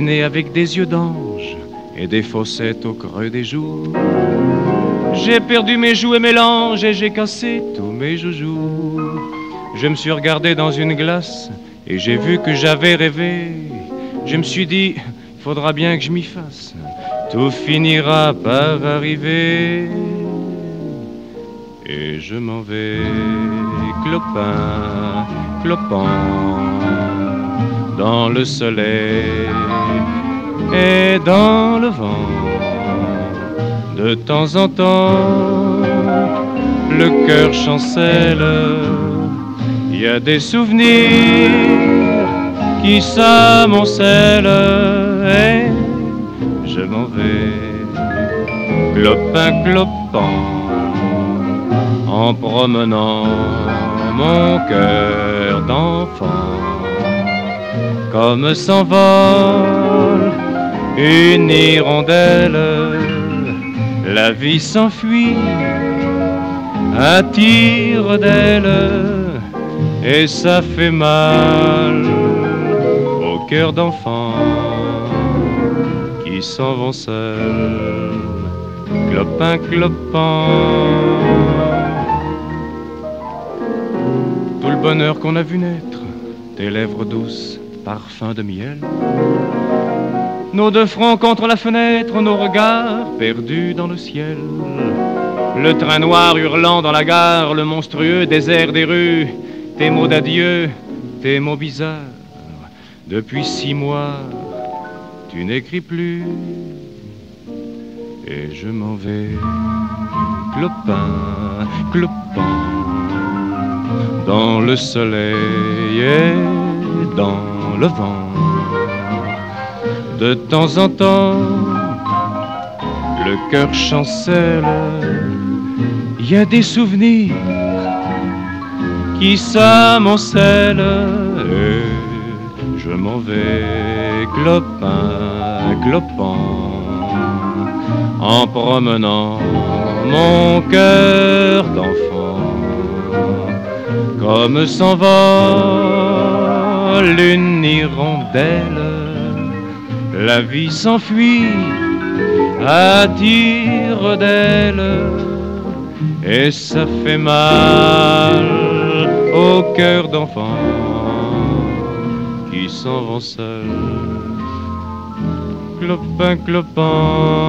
né avec des yeux d'ange et des fossettes au creux des joues. J'ai perdu mes joues et mes langes et j'ai cassé tous mes joujoux. Je me suis regardé dans une glace et j'ai vu que j'avais rêvé. Je me suis dit, faudra bien que je m'y fasse. Tout finira par arriver. Et je m'en vais, clopin, clopin, dans le soleil et dans le vent. De temps en temps, le cœur chancelle, il y a des souvenirs qui s'amoncellent. Et je m'en vais, clopin, clopin, en promenant mon cœur comme s'envole une hirondelle. La vie s'enfuit à tire d'aile. Et ça fait mal au cœur d'enfant qui s'en vont seuls, clopin, clopin. Tout le bonheur qu'on a vu naître, tes lèvres douces, parfum de miel nos deux fronts contre la fenêtre, nos regards perdus dans le ciel. Le train noir hurlant dans la gare, le monstrueux désert des rues, tes mots d'adieu, tes mots bizarres. Depuis six mois, tu n'écris plus. Et je m'en vais, clopin, clopin, dans le soleil et dans le vent. De temps en temps, le cœur chancelle, il y a des souvenirs qui s'amoncellent. Et je m'en vais, clopin, clopin, en promenant mon cœur d'enfant, comme s'envole une hirondelle la vie s'enfuit à tire d'aile et ça fait mal au cœur d'enfant qui s'en vont seuls. Clopin, clopin.